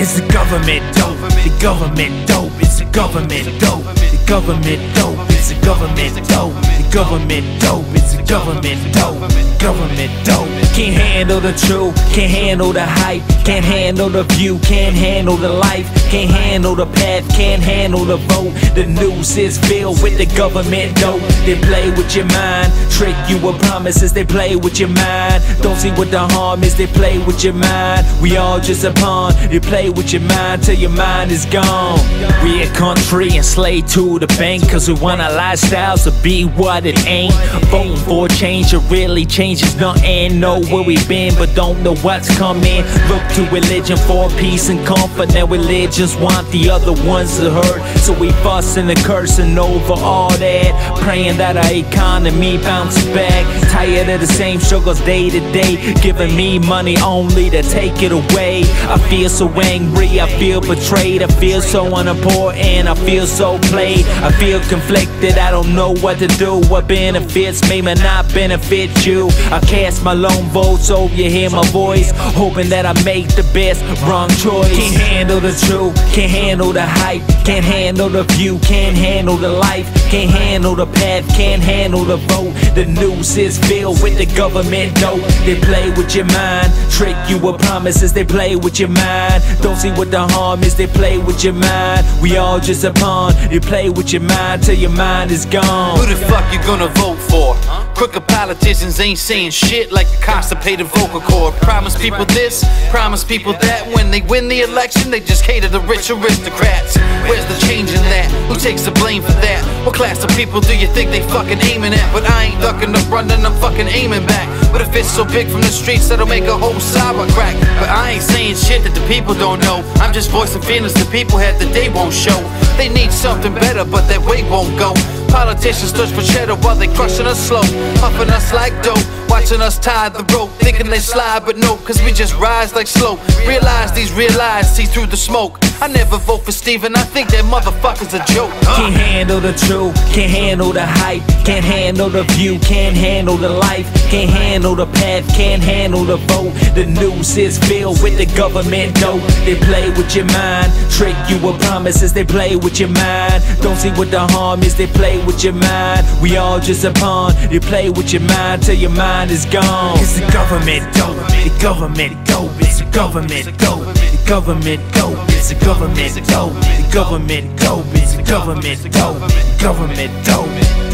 It's the government dope. The government dope. It's the government dope. The government dope. Government dope. The government dope. It's the government dope. Government dope. Can't handle the truth. Can't handle the hype. Can't handle the view. Can't handle the life. Can't handle the path. Can't handle the vote. The news is filled with the government dope. They play with your mind. Trick you with promises. They play with your mind. Don't see what the harm is. They play with your mind. We all just a pawn. They play with your mind till your mind is gone. We a country enslaved to the bank. Cause we want our lifestyles to be what it ain't. Voting for change, it really changes nothing. Know where we've been, but don't know what's coming. Look to religion for peace and comfort. Now religions want the other ones to hurt. So we fussing and cursing over all that. Praying that our economy bounces back. Tired of the same struggles day to day. Giving me money only to take it away. I feel so angry, I feel betrayed. I feel so unimportant, I feel so played. I feel conflicted, I don't know what to do. What benefits me may not benefit you. I cast my lone vote so you hear my voice. Hoping that I make the best wrong choice. Can't handle the truth, can't handle the hype. Can't handle the view, can't handle the life. Can't handle the path, can't handle the vote. The news is filled with the government dope. They play with your mind, trick you with promises. They play with your mind. Don't see what the harm is. They play with your mind. We all just a pawn. They play with your mind till your mind is gone. Who the fuck you gonna vote for? Crooked politicians ain't saying shit like a constipated vocal cord. Promise people this, promise people that. When they win the election, they just cater to rich aristocrats. Where's the change in that? Who takes the blame for that? What class of people do you think they fucking aiming at? But I ain't ducking the running, I'm fucking aiming back. But if it's so big from the streets, that'll make a whole sour crack. But I ain't saying shit that the people don't know. I'm just voicing feelings the people had that they won't show. They need something better, but that way won't go. Politicians search for cheddar while they crushing us slow, puffing us like dope, watching us tie the rope, thinking they slide, but no, cause we just rise like slow. Realize these real lies, see through the smoke. I never vote for Steven, I think that motherfucker's a joke. Can't handle the truth, can't handle the hype, can't handle the view, can't handle the life, can't handle the path, can't handle the vote. The news is filled with the government dope. They play with your mind, trick you with promises. They play with your mind. Don't see what the harm is. They play with your mind. We all just a pawn. They play with your mind till your mind is gone. It's the government dope. The government dope. It's the government dope. Government dope. It's a government dope. The government dope. It's a government dope. Government dope.